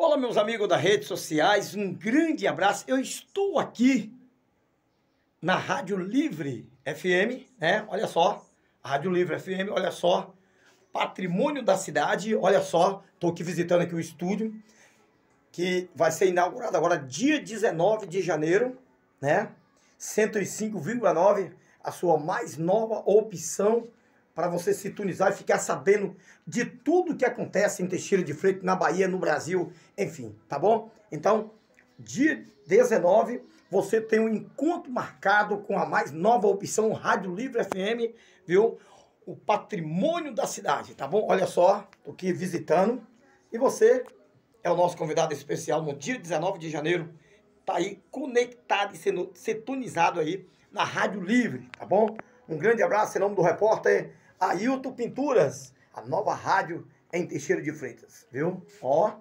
Olá, meus amigos das redes sociais, um grande abraço. Eu estou aqui na Rádio Livre FM, né? Olha só, Rádio Livre FM, olha só, patrimônio da cidade, olha só, estou aqui visitando aqui o estúdio, que vai ser inaugurado agora dia 19 de janeiro, né? 105,9, a sua mais nova opção para você sintonizar e ficar sabendo de tudo que acontece em Teixeira de Freitas, na Bahia, no Brasil, enfim, tá bom? Então, dia 19, você tem um encontro marcado com a mais nova opção Rádio Livre FM, viu? O patrimônio da cidade, tá bom? Olha só, tô aqui visitando. E você é o nosso convidado especial no dia 19 de janeiro. Tá aí conectado e sendo sintonizado aí na Rádio Livre, tá bom? Um grande abraço em nome do repórter Ailton Pinturas, a nova rádio em Teixeira de Freitas, viu? Ó,